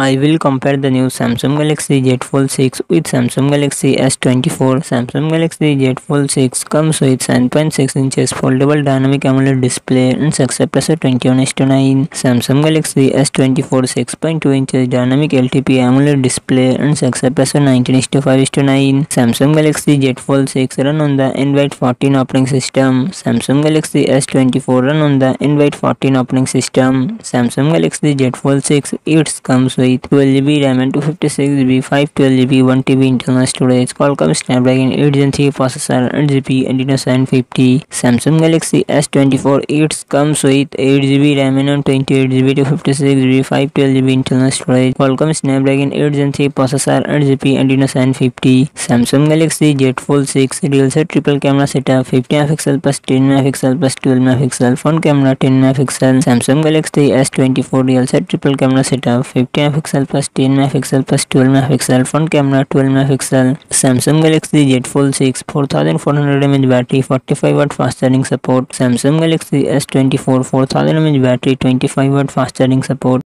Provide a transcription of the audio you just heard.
I will compare the new Samsung Galaxy Z Fold 6 with Samsung Galaxy S24. Samsung Galaxy Z Fold 6 comes with 7.6 inches foldable dynamic AMOLED display and success pressure 21:9. Samsung Galaxy S24 6.2 inches dynamic LTP AMOLED display and success pressure 19:5:9. Samsung Galaxy Z Fold 6 run on the Android 14 operating system. Samsung Galaxy S24 run on the Android 14 operating system. Samsung Galaxy Z Fold 6 it comes with with 12GB RAM and 256GB 512GB 1TB internal storage Qualcomm Snapdragon 8 Gen 3 processor 8GB Adreno 750 Samsung Galaxy S24 it comes with 8GB RAM and 28GB 256GB 512GB internal storage Qualcomm Snapdragon 8 Gen 3 processor 8GB Adreno 750 Samsung Galaxy Z Fold 6 real set triple camera setup 50 MP plus 10 MP plus 12 MP front camera 10 MP Samsung Galaxy S24 real set triple camera setup 50 MP megapixel plus ten mega pixel plus twelve megapixel front camera twelve mega pixel Samsung Galaxy Z Fold six four thousand four hundred M H battery forty five watt fast charging support Samsung Galaxy S twenty four four thousand M H battery twenty five watt fast charging support